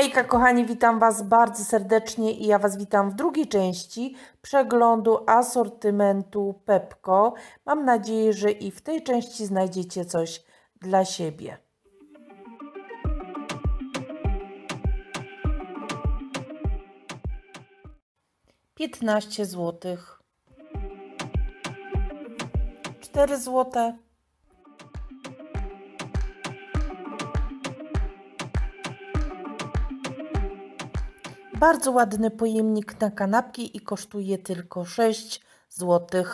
Hejka kochani, witam Was bardzo serdecznie i ja Was witam w drugiej części przeglądu asortymentu Pepko. Mam nadzieję, że i w tej części znajdziecie coś dla siebie. Piętnaście złotych. Cztery złote. Bardzo ładny pojemnik na kanapki i kosztuje tylko 6 zł.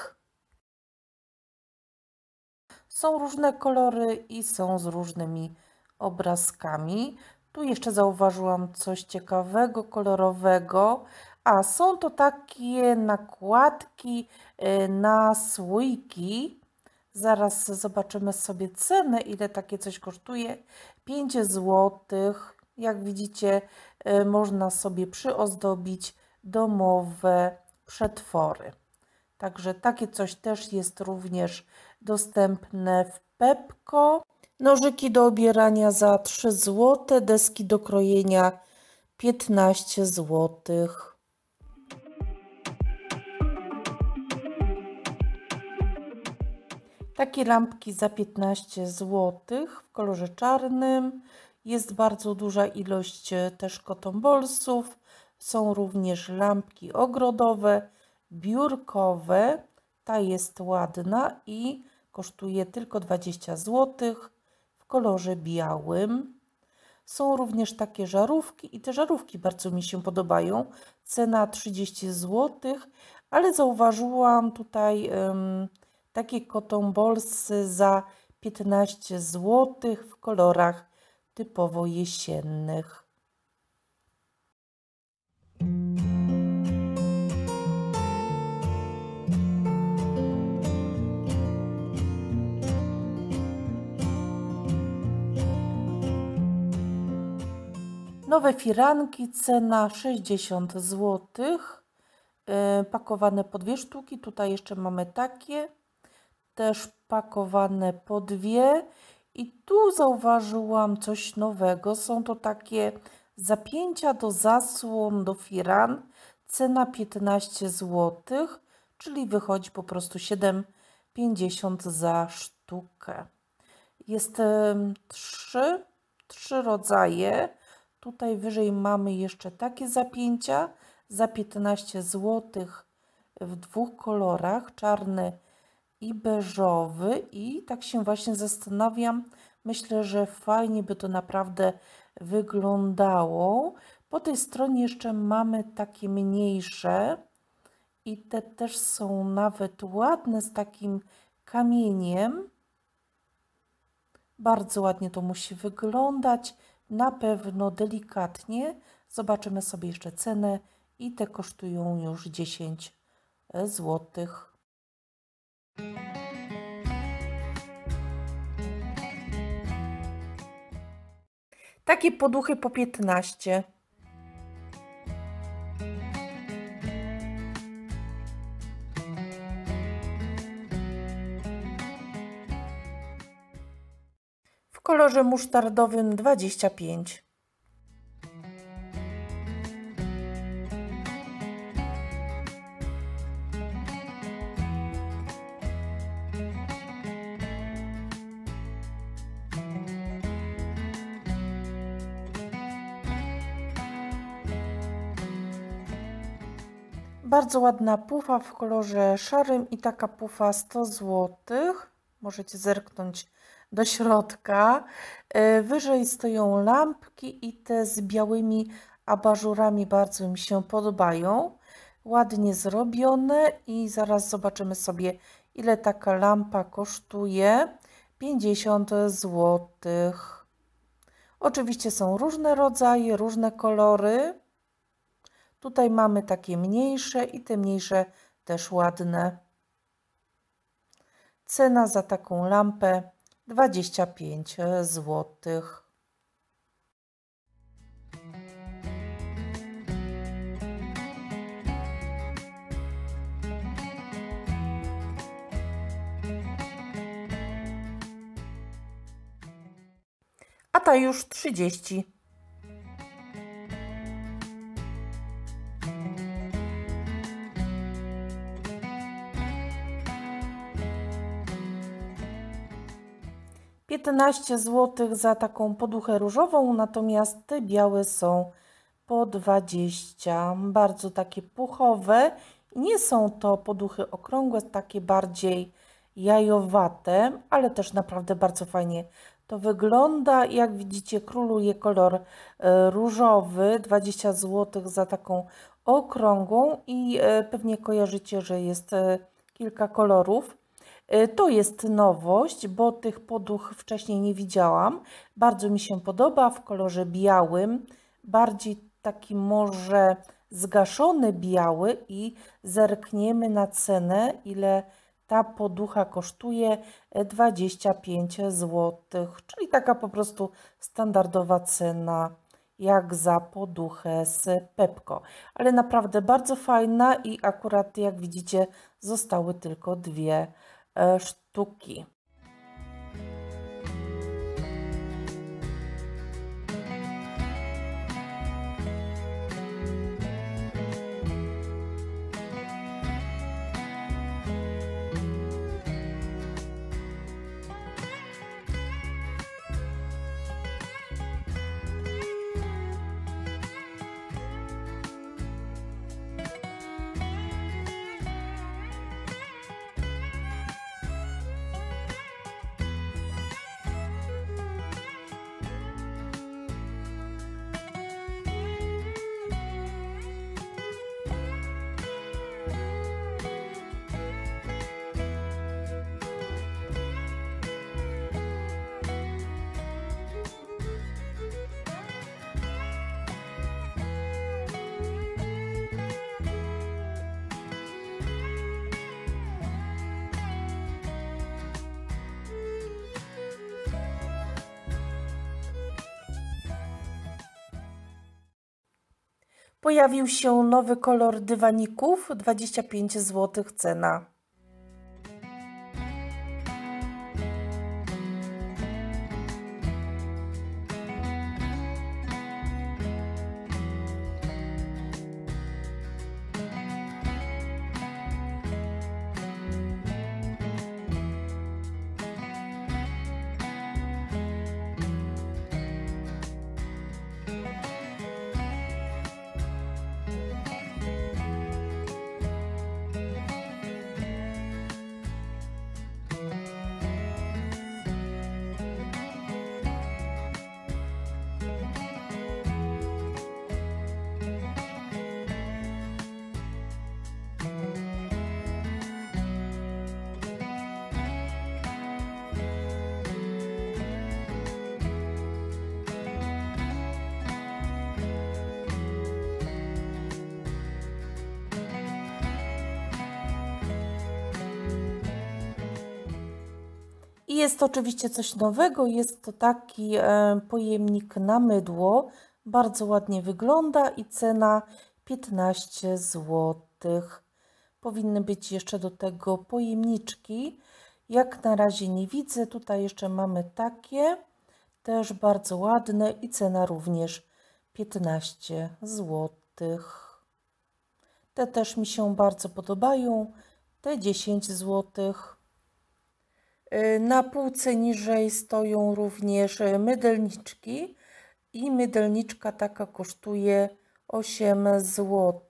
Są różne kolory i są z różnymi obrazkami. Tu jeszcze zauważyłam coś ciekawego, kolorowego. A są to takie nakładki y, na słoiki. Zaraz zobaczymy sobie cenę, ile takie coś kosztuje. 5 złotych jak widzicie, można sobie przyozdobić domowe przetwory. Także takie coś też jest również dostępne w Pepko. Nożyki do obierania za 3 zł, deski do krojenia 15 zł. Takie lampki za 15 zł w kolorze czarnym. Jest bardzo duża ilość e, też kotombolsów. Są również lampki ogrodowe, biurkowe. Ta jest ładna i kosztuje tylko 20 zł w kolorze białym. Są również takie żarówki i te żarówki bardzo mi się podobają. Cena 30 zł, ale zauważyłam tutaj um, takie kotombolsy za 15 zł w kolorach typowo jesiennych. Nowe firanki, cena 60 zł. E, pakowane po dwie sztuki. Tutaj jeszcze mamy takie. Też pakowane po dwie. I tu zauważyłam coś nowego. Są to takie zapięcia do zasłon, do firan. Cena 15 zł, czyli wychodzi po prostu 7,50 za sztukę. Jest trzy, trzy rodzaje. Tutaj wyżej mamy jeszcze takie zapięcia za 15 zł w dwóch kolorach, czarny i beżowy i tak się właśnie zastanawiam. Myślę, że fajnie by to naprawdę wyglądało. Po tej stronie jeszcze mamy takie mniejsze i te też są nawet ładne z takim kamieniem. Bardzo ładnie to musi wyglądać. Na pewno delikatnie. Zobaczymy sobie jeszcze cenę i te kosztują już 10 złotych. Takie poduchy po 15. W kolorze musztardowym 25. Bardzo ładna pufa w kolorze szarym i taka pufa 100 zł. Możecie zerknąć do środka. E, wyżej stoją lampki i te z białymi abażurami bardzo mi się podobają. Ładnie zrobione i zaraz zobaczymy sobie ile taka lampa kosztuje. 50 zł. Oczywiście są różne rodzaje, różne kolory. Tutaj mamy takie mniejsze i te mniejsze też ładne. Cena za taką lampę 25 zł. A ta już 30 15 zł za taką poduchę różową, natomiast te białe są po 20. Bardzo takie puchowe. Nie są to poduchy okrągłe, takie bardziej jajowate, ale też naprawdę bardzo fajnie to wygląda. Jak widzicie, króluje kolor e, różowy, 20 zł za taką okrągłą i e, pewnie kojarzycie, że jest e, kilka kolorów. To jest nowość, bo tych poduch wcześniej nie widziałam. Bardzo mi się podoba w kolorze białym, bardziej taki może zgaszony biały i zerkniemy na cenę, ile ta poducha kosztuje 25 zł, czyli taka po prostu standardowa cena jak za poduchę z Pepko. Ale naprawdę bardzo fajna i akurat jak widzicie zostały tylko dwie sztuki. Pojawił się nowy kolor dywaników, 25 zł cena. Jest oczywiście coś nowego, jest to taki e, pojemnik na mydło, bardzo ładnie wygląda i cena 15 zł. Powinny być jeszcze do tego pojemniczki. Jak na razie nie widzę, tutaj jeszcze mamy takie, też bardzo ładne i cena również 15 zł. Te też mi się bardzo podobają, te 10 złotych. Y, na półce niżej stoją również mydelniczki i mydelniczka taka kosztuje 8 zł.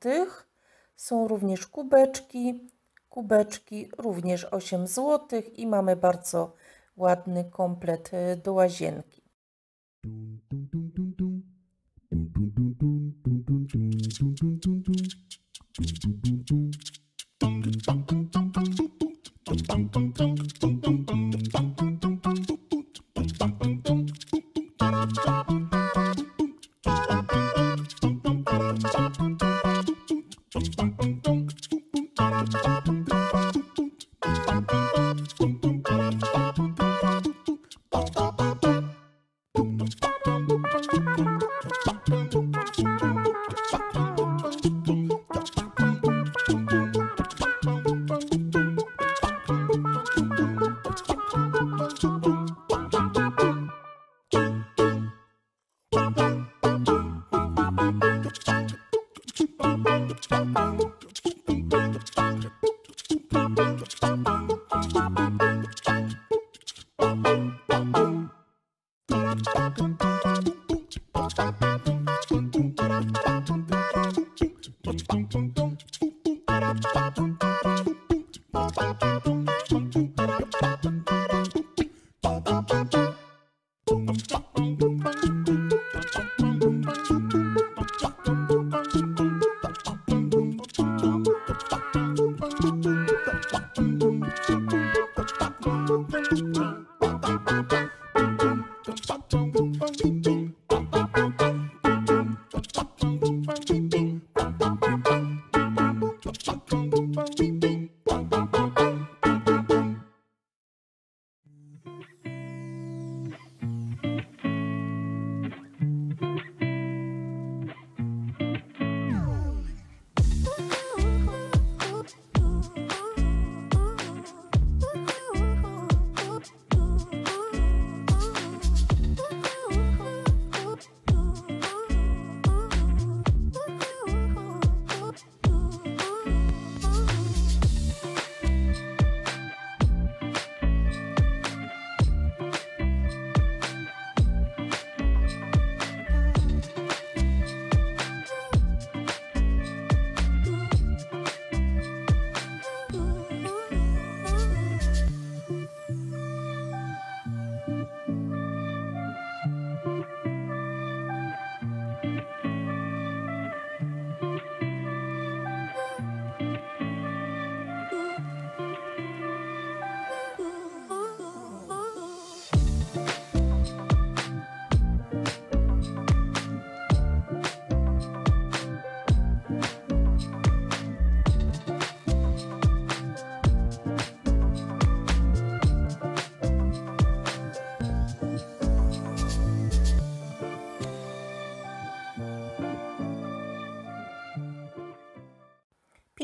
Są również kubeczki, kubeczki również 8 zł i mamy bardzo ładny komplet y, do łazienki. Thank you.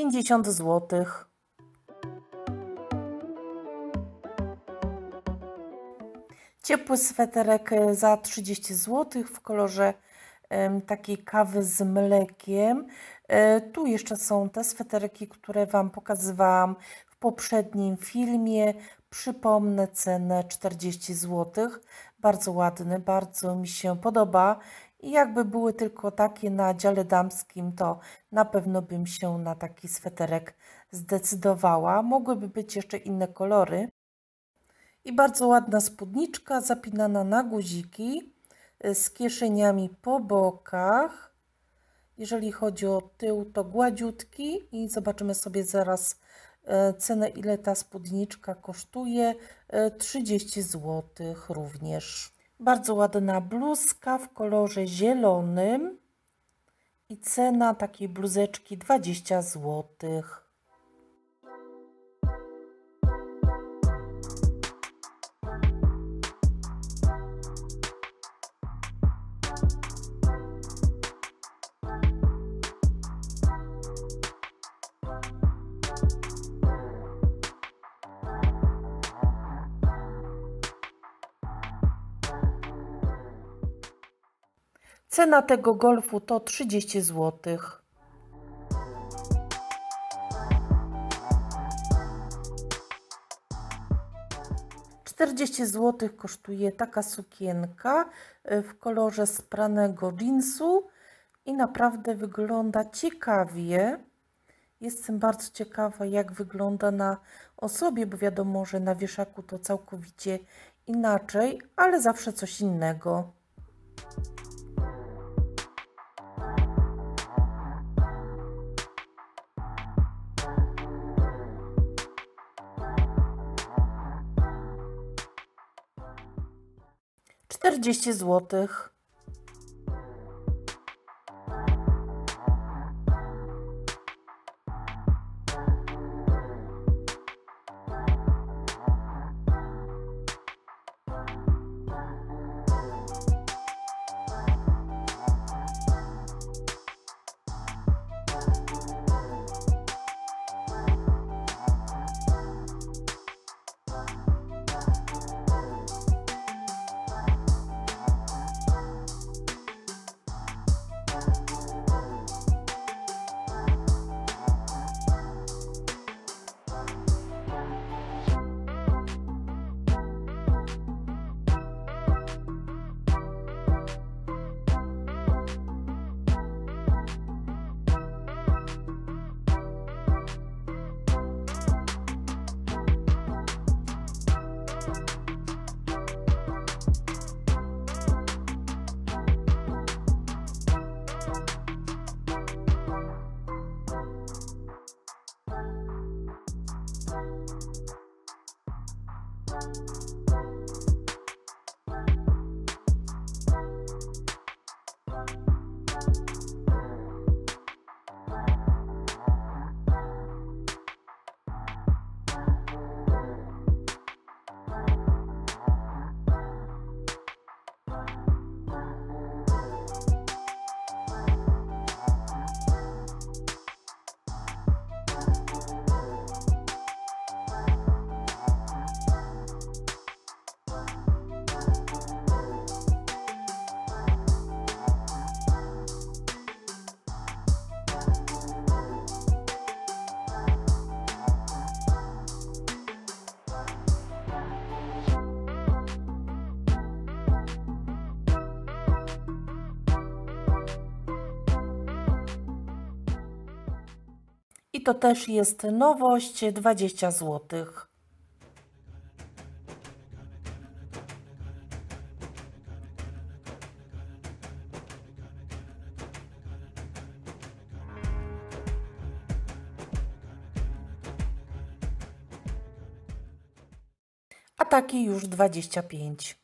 50 złotych. Ciepły sweterek za 30 zł w kolorze takiej kawy z mlekiem. E, tu jeszcze są te sweterki, które Wam pokazywałam w poprzednim filmie. Przypomnę cenę 40 zł. Bardzo ładny, bardzo mi się podoba. I jakby były tylko takie na dziale damskim, to na pewno bym się na taki sweterek zdecydowała. Mogłyby być jeszcze inne kolory. I bardzo ładna spódniczka zapinana na guziki y, z kieszeniami po bokach. Jeżeli chodzi o tył, to gładziutki i zobaczymy sobie zaraz y, cenę, ile ta spódniczka kosztuje. 30 y, zł również. Bardzo ładna bluzka w kolorze zielonym i cena takiej bluzeczki 20 złotych. Cena tego golfu to 30 zł. Czterdzieści zł kosztuje taka sukienka e, w kolorze spranego jeansu i naprawdę wygląda ciekawie. Jestem bardzo ciekawa, jak wygląda na osobie, bo wiadomo, że na wieszaku to całkowicie inaczej, ale zawsze coś innego. 40 złotych. I to też jest nowość 20 zł. A taki już 25.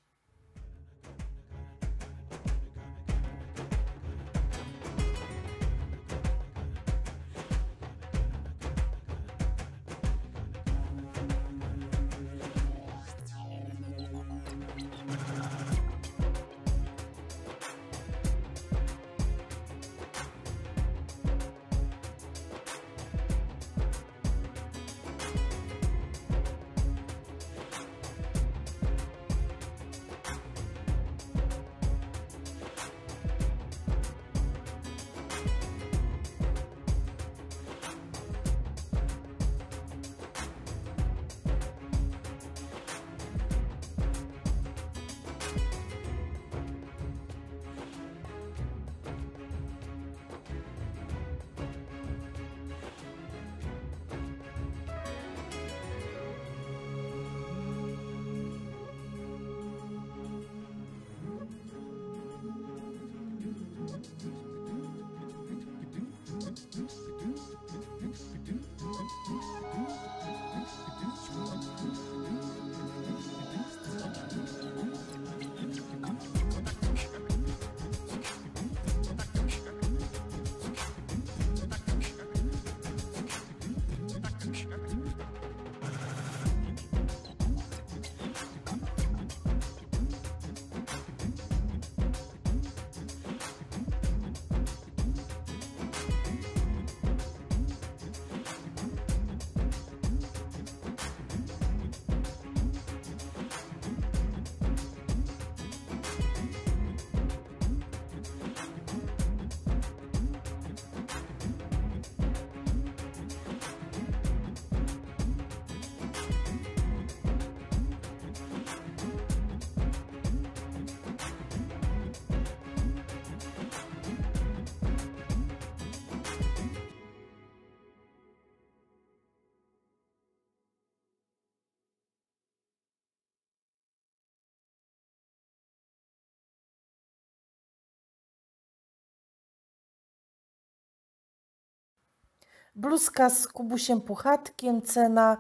Bluzka z kubusiem puchatkiem, cena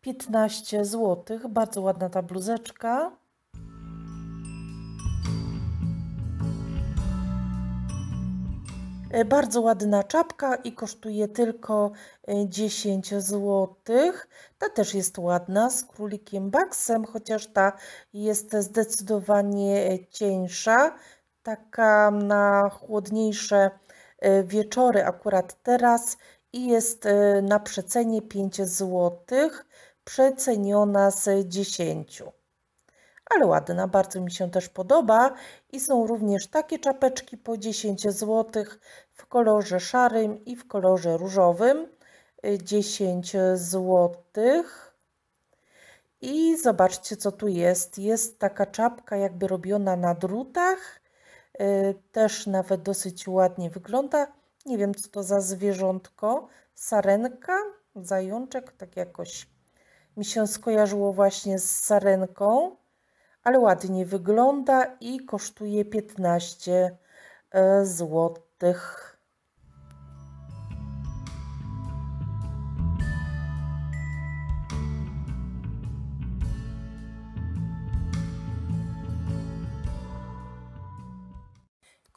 15 zł. Bardzo ładna ta bluzeczka. E, bardzo ładna czapka i kosztuje tylko 10 zł. Ta też jest ładna z królikiem baksem, chociaż ta jest zdecydowanie cieńsza. Taka na chłodniejsze e, wieczory akurat teraz i jest e, na przecenie 5 zł, przeceniona z 10. Ale ładna, bardzo mi się też podoba i są również takie czapeczki po 10 zł w kolorze szarym i w kolorze różowym. 10 e, zł. I zobaczcie, co tu jest. Jest taka czapka jakby robiona na drutach. E, też nawet dosyć ładnie wygląda. Nie wiem, co to za zwierzątko. Sarenka, zajączek, tak jakoś mi się skojarzyło właśnie z sarenką, ale ładnie wygląda i kosztuje 15 e, złotych.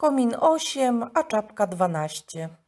Komin 8, a czapka 12.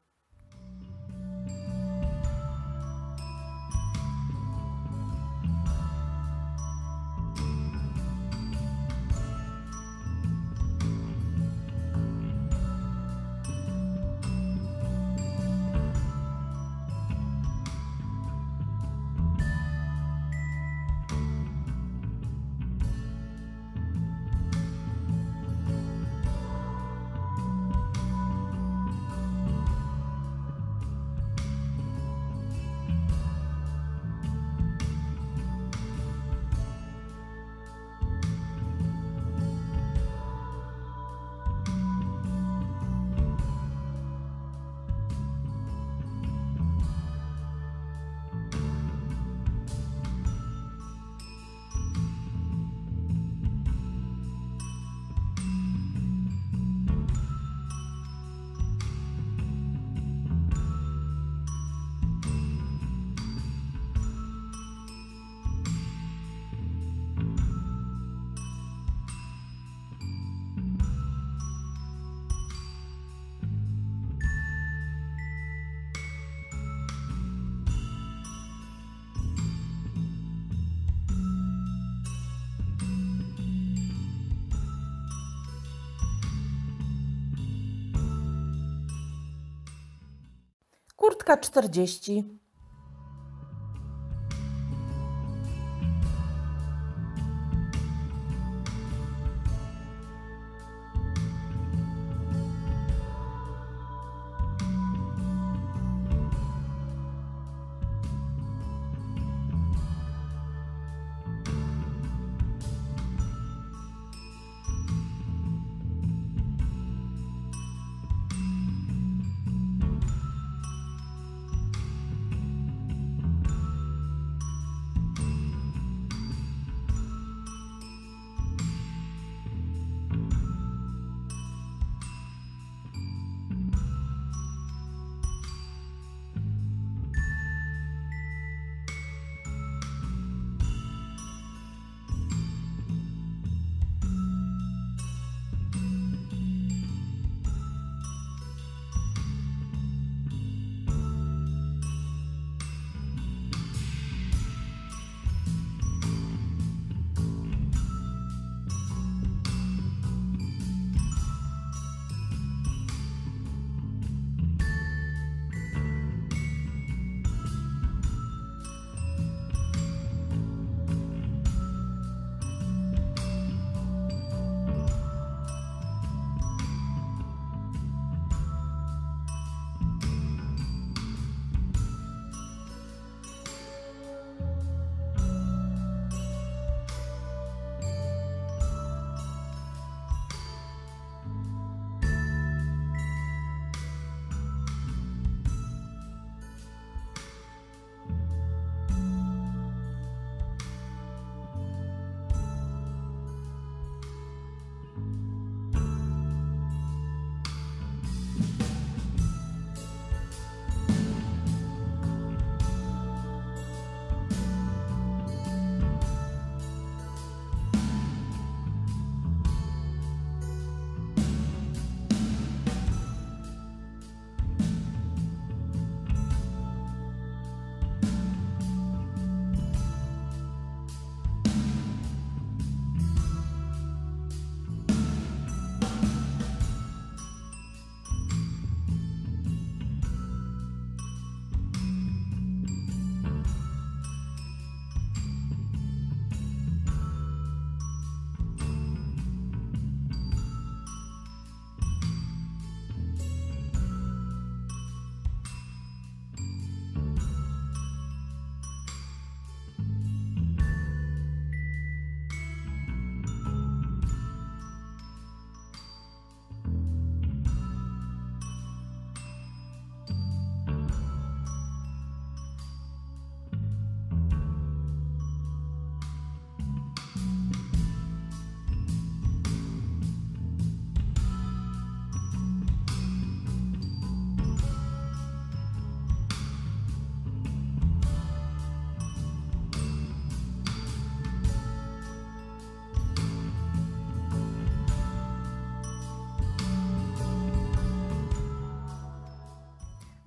kurtka 40.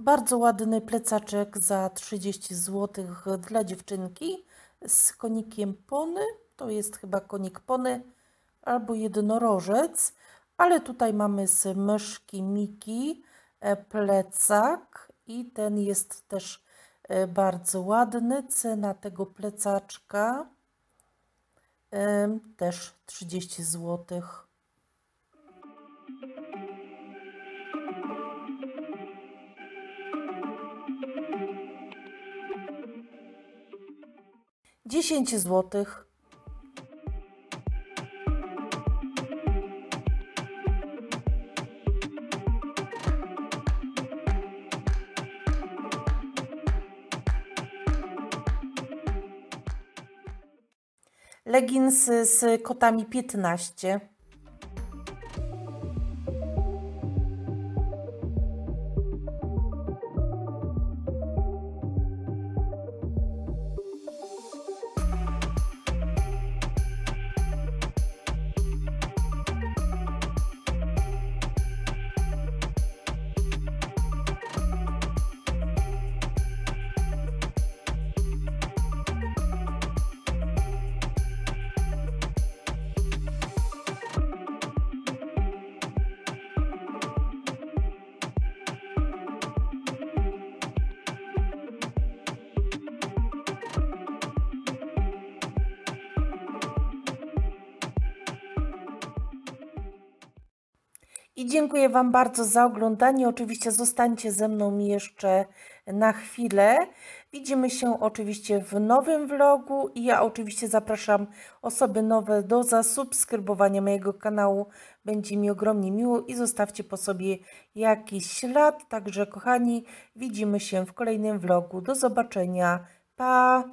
Bardzo ładny plecaczek za 30 zł dla dziewczynki z konikiem pony. To jest chyba konik pony albo jednorożec, ale tutaj mamy z myszki Miki e, plecak i ten jest też e, bardzo ładny. Cena tego plecaczka też 30 złotych. 10 złotych. Leginsy z kotami 15. I dziękuję Wam bardzo za oglądanie. Oczywiście zostańcie ze mną jeszcze na chwilę. Widzimy się oczywiście w nowym vlogu i ja oczywiście zapraszam osoby nowe do zasubskrybowania mojego kanału. Będzie mi ogromnie miło i zostawcie po sobie jakiś ślad. Także kochani, widzimy się w kolejnym vlogu. Do zobaczenia. Pa!